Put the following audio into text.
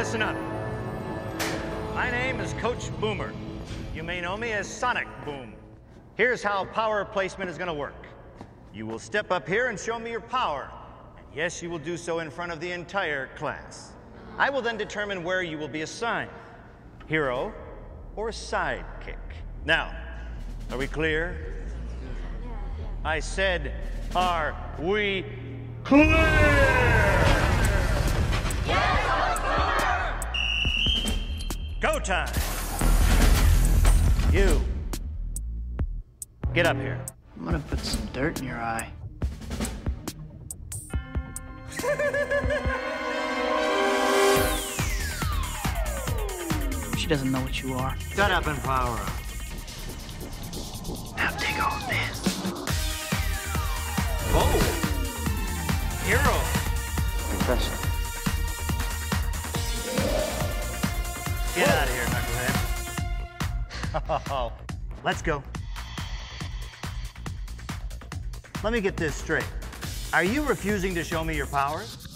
listen up. My name is Coach Boomer. You may know me as Sonic Boom. Here's how power placement is going to work. You will step up here and show me your power. And yes, you will do so in front of the entire class. I will then determine where you will be assigned hero or sidekick. Now, are we clear? I said, are we clear? Go time. You. Get up here. I'm gonna put some dirt in your eye. she doesn't know what you are. Shut up and power up. Now take all this. Oh. Hero. Impressive. Oh, let's go. Let me get this straight. Are you refusing to show me your powers?